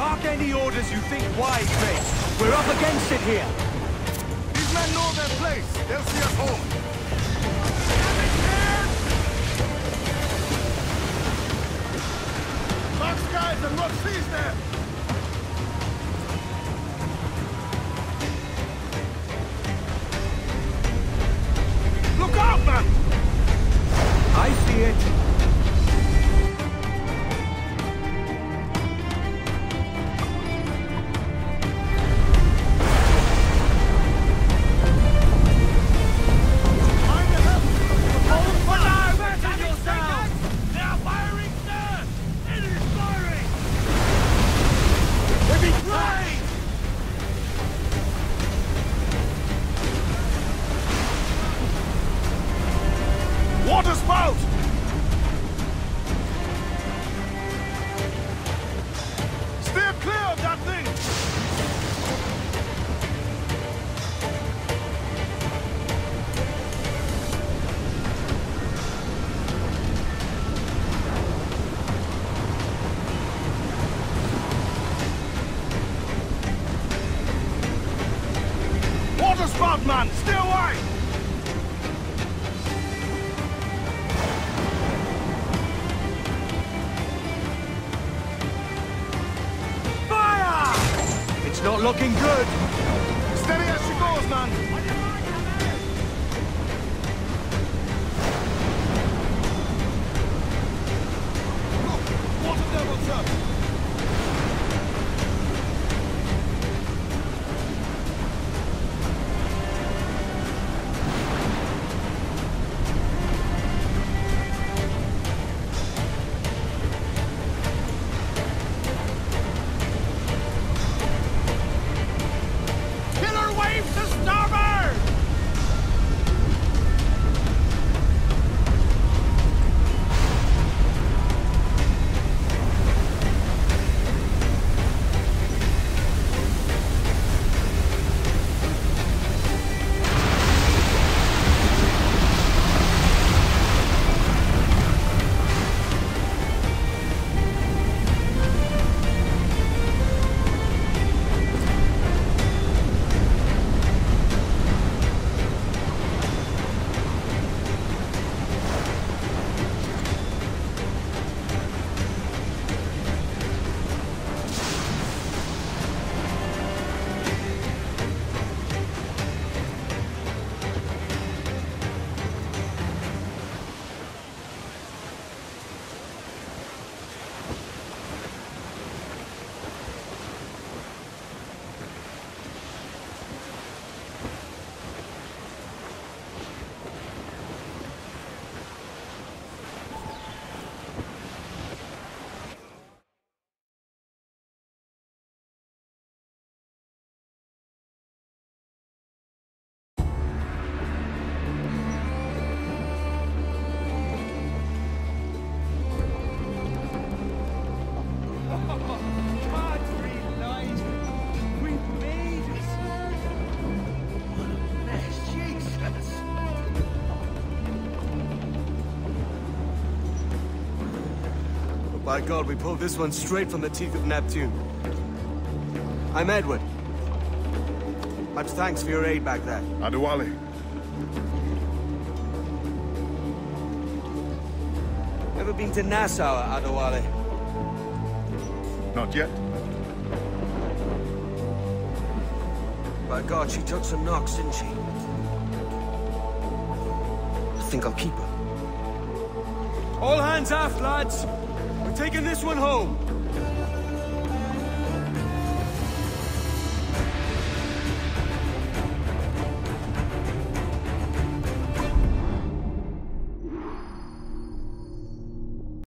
Bark any orders you think wise, mate. We're up against it here. These men know their place. They'll see us home. Skies and look seas there. Look out, man! I see it. Water man! Stay away! Fire! It's not looking good. Steady as she goes, man! By God, we pulled this one straight from the teeth of Neptune. I'm Edward. Much thanks for your aid back there. Adewale, Ever been to Nassau, Adewale? not yet. By God, she took some knocks, didn't she? I think I'll keep her. All hands aft, lads! Taking this one home.